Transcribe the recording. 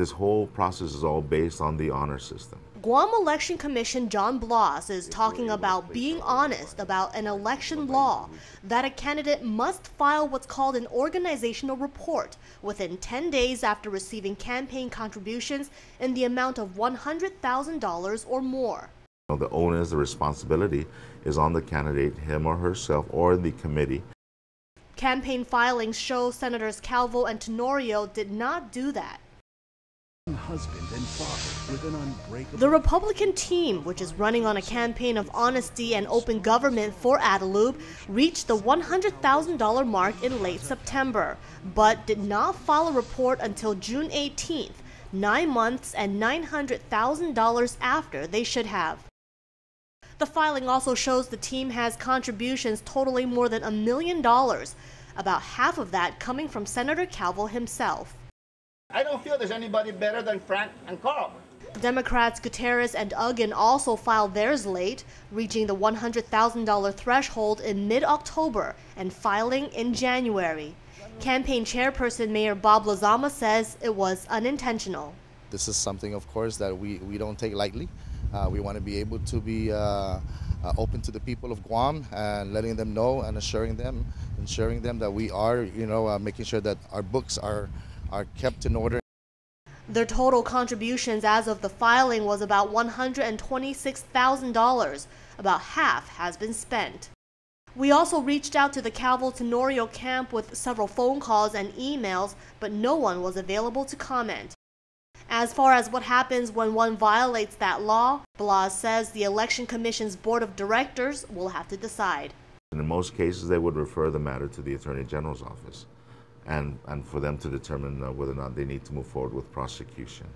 this whole process is all based on the honor system. Guam Election Commission John Blas is talking about being honest about an election law that a candidate must file what's called an organizational report within 10 days after receiving campaign contributions in the amount of $100,000 or more. The onus, the responsibility is on the candidate, him or herself, or the committee. Campaign filings show Senators Calvo and Tenorio did not do that. Husband and father with an unbreakable. The Republican team, which is running on a campaign of honesty and open government for Adelup, reached the $100,000 mark in late September, but did not file a report until June 18th, nine months and $900,000 after they should have. The filing also shows the team has contributions totaling more than a million dollars, about half of that coming from Senator Calvo himself. I don't feel there's anybody better than Frank and Carl. Democrats Gutierrez and Aguon also filed theirs late, reaching the $100,000 threshold in mid October and filing in January. Campaign chairperson Mayor Bob Lizama says it was unintentional. This is something, of course, that we, we don't take lightly. Uh, we want to be able to be uh, uh, open to the people of Guam and letting them know and assuring them, ensuring them that we are, you know, uh, making sure that our books are are kept in order. Their total contributions as of the filing was about $126,000. About half has been spent. We also reached out to the Calvo Tenorio camp with several phone calls and emails, but no one was available to comment. As far as what happens when one violates that law, Blas says the Election Commission's Board of Directors will have to decide. And in most cases, they would refer the matter to the Attorney General's office and, and for them to determine uh, whether or not they need to move forward with prosecution.